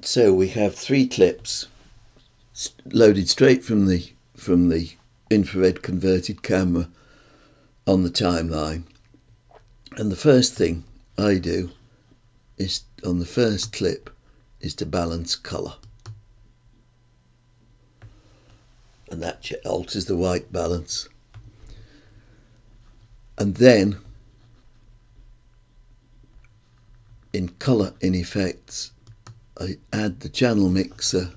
so we have three clips loaded straight from the from the infrared converted camera on the timeline. And the first thing I do is on the first clip is to balance colour. And that alters the white balance. And then in colour in effects I add the channel mixer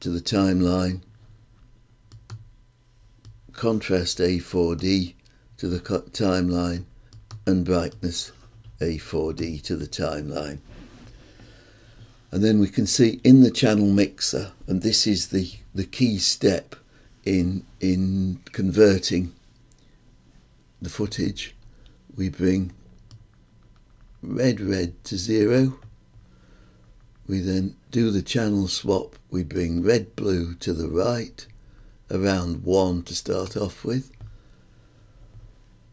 to the timeline. Contrast A4D to the timeline and brightness A4D to the timeline. And then we can see in the channel mixer and this is the the key step in in converting the footage we bring red red to zero we then do the channel swap. We bring red blue to the right around one to start off with.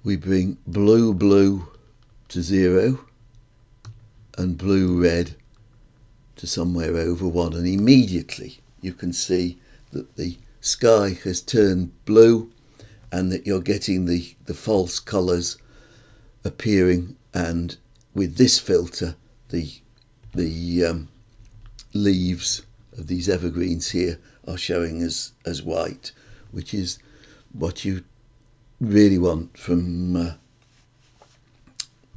We bring blue blue to zero and blue red to somewhere over one. And immediately you can see that the sky has turned blue and that you're getting the, the false colours appearing. And with this filter the the um, leaves of these evergreens here are showing as as white which is what you really want from uh,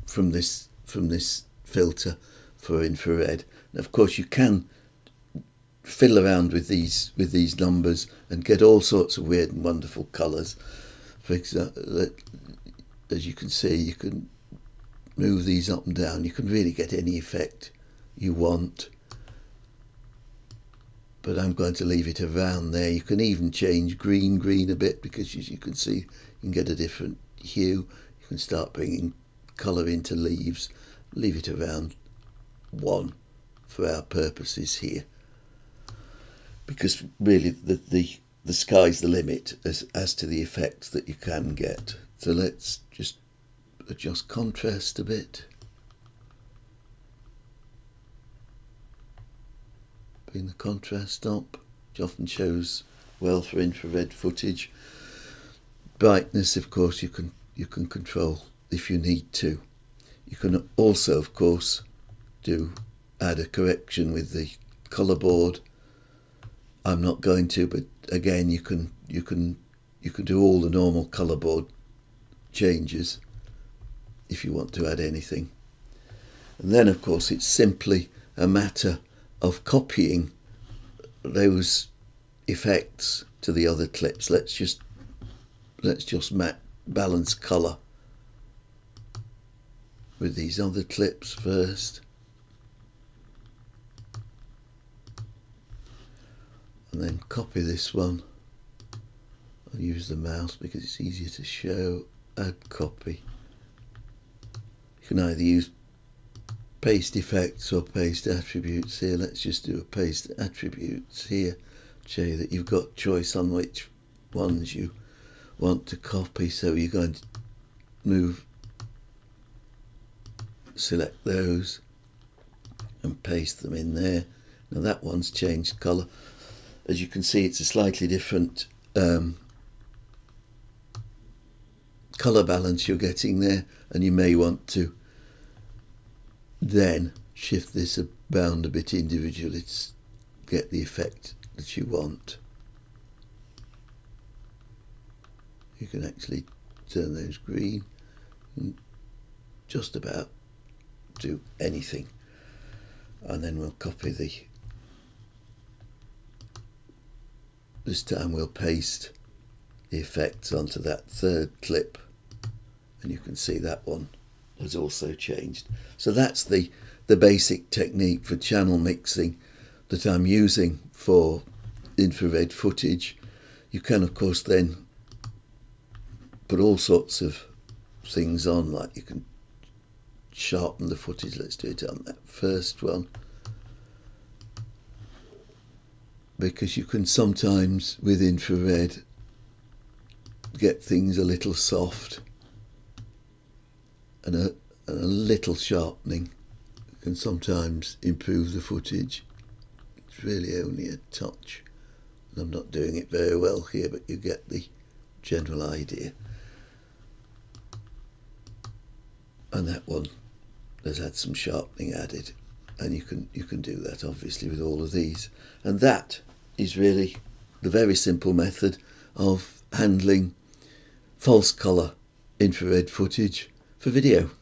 from this from this filter for infrared. And of course you can fiddle around with these with these numbers and get all sorts of weird and wonderful colors. For example as you can see you can move these up and down. You can really get any effect you want but I'm going to leave it around there you can even change green green a bit because as you can see you can get a different hue you can start bringing color into leaves leave it around one for our purposes here because really the, the, the sky's the limit as, as to the effects that you can get. So let's just adjust contrast a bit. Bring the contrast up, which often shows well for infrared footage. Brightness, of course, you can you can control if you need to. You can also, of course, do add a correction with the color board I'm not going to, but again, you can you can you can do all the normal color board changes if you want to add anything. And then, of course, it's simply a matter of copying those effects to the other clips. Let's just let's just map balance color with these other clips first. and then copy this one I'll use the mouse because it's easier to show add copy you can either use paste effects or paste attributes here. Let's just do a paste attributes here show you that you've got choice on which ones you want to copy. So you're going to move select those and paste them in there. Now that one's changed color as you can see it's a slightly different um, color balance you're getting there and you may want to then shift this around a bit individually to get the effect that you want. You can actually turn those green and just about do anything. And then we'll copy the This time we'll paste the effects onto that third clip. And you can see that one has also changed. So that's the, the basic technique for channel mixing that I'm using for infrared footage. You can of course then put all sorts of things on like you can sharpen the footage. Let's do it on that first one. because you can sometimes with infrared get things a little soft and a, and a little sharpening can sometimes improve the footage. It's really only a touch. And I'm not doing it very well here, but you get the general idea. And that one has had some sharpening added, and you can you can do that obviously with all of these. And that is really the very simple method of handling false colour infrared footage for video.